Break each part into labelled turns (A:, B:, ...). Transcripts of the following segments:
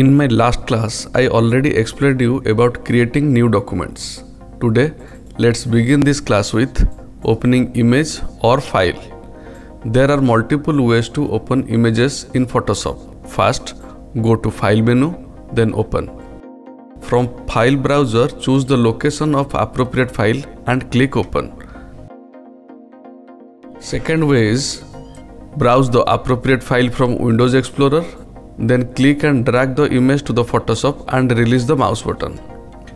A: In my last class, I already explained you about creating new documents. Today, let's begin this class with opening image or file. There are multiple ways to open images in Photoshop. First, go to File menu, then Open. From File browser, choose the location of appropriate file and click Open. Second way is browse the appropriate file from Windows Explorer then click and drag the image to the Photoshop and release the mouse button.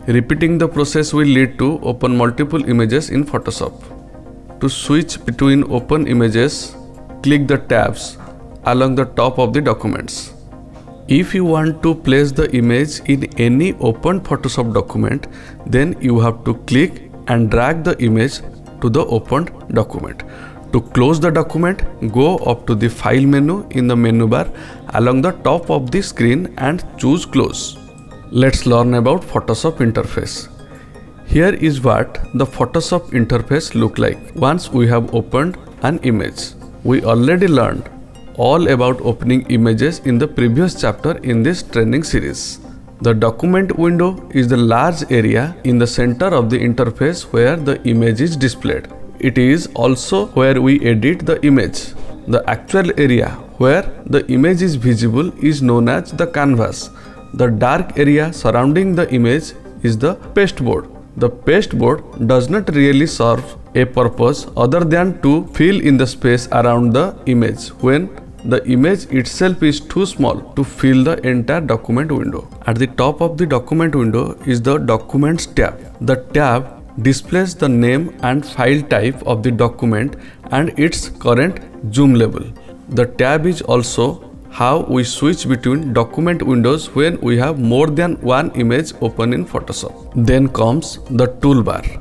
A: Repeating the process will lead to open multiple images in Photoshop. To switch between open images, click the tabs along the top of the documents. If you want to place the image in any open Photoshop document, then you have to click and drag the image to the opened document. To close the document, go up to the File menu in the menu bar along the top of the screen and choose Close. Let's learn about Photoshop interface. Here is what the Photoshop interface look like once we have opened an image. We already learned all about opening images in the previous chapter in this training series. The document window is the large area in the center of the interface where the image is displayed. It is also where we edit the image. The actual area where the image is visible is known as the canvas. The dark area surrounding the image is the pasteboard. The pasteboard does not really serve a purpose other than to fill in the space around the image when the image itself is too small to fill the entire document window. At the top of the document window is the Documents tab. The tab displays the name and file type of the document and its current zoom level. The tab is also how we switch between document windows when we have more than one image open in Photoshop. Then comes the toolbar.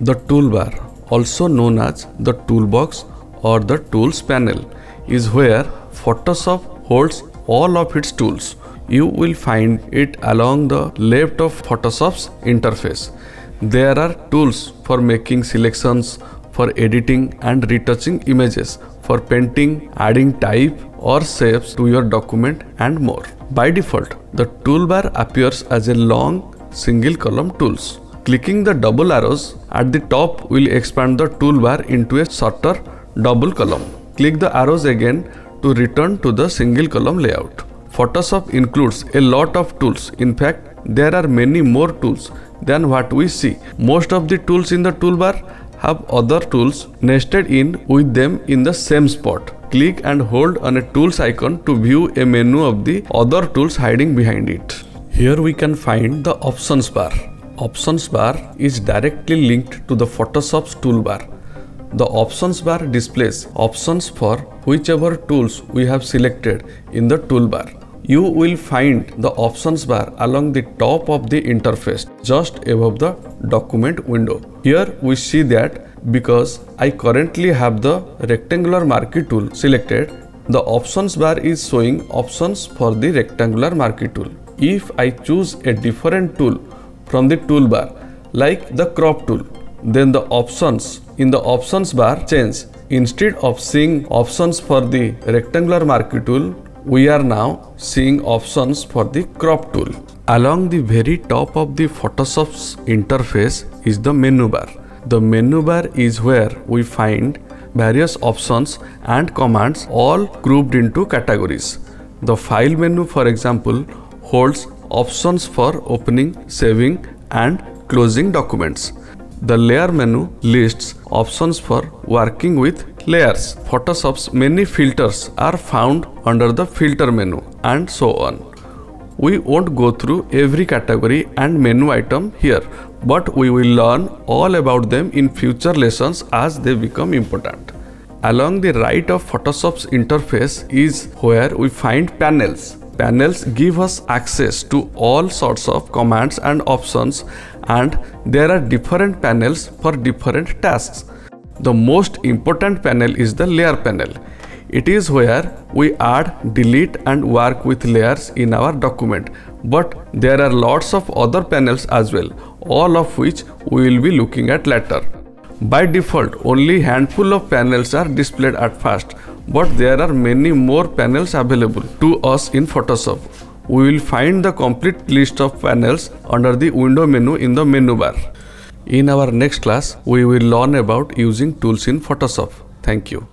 A: The toolbar, also known as the toolbox or the tools panel, is where Photoshop holds all of its tools. You will find it along the left of Photoshop's interface. There are tools for making selections, for editing and retouching images, for painting, adding type or shapes to your document and more. By default, the toolbar appears as a long single column tools. Clicking the double arrows at the top will expand the toolbar into a shorter double column. Click the arrows again to return to the single column layout. Photoshop includes a lot of tools. In fact, there are many more tools than what we see. Most of the tools in the toolbar have other tools nested in with them in the same spot. Click and hold on a tools icon to view a menu of the other tools hiding behind it. Here we can find the options bar. Options bar is directly linked to the Photoshop's toolbar. The options bar displays options for whichever tools we have selected in the toolbar you will find the options bar along the top of the interface just above the document window. Here we see that because I currently have the rectangular marquee tool selected, the options bar is showing options for the rectangular marquee tool. If I choose a different tool from the toolbar like the crop tool, then the options in the options bar change. Instead of seeing options for the rectangular marquee tool, we are now seeing options for the crop tool. Along the very top of the Photoshop's interface is the menu bar. The menu bar is where we find various options and commands all grouped into categories. The file menu for example holds options for opening, saving and closing documents. The layer menu lists options for working with layers. Photoshop's many filters are found under the filter menu and so on. We won't go through every category and menu item here, but we will learn all about them in future lessons as they become important. Along the right of Photoshop's interface is where we find panels. Panels give us access to all sorts of commands and options and there are different panels for different tasks. The most important panel is the layer panel. It is where we add, delete and work with layers in our document. But there are lots of other panels as well, all of which we will be looking at later. By default, only handful of panels are displayed at first, but there are many more panels available to us in Photoshop. we will find the complete list of panels under the window menu in the menu bar. In our next class, we will learn about using tools in Photoshop. Thank you.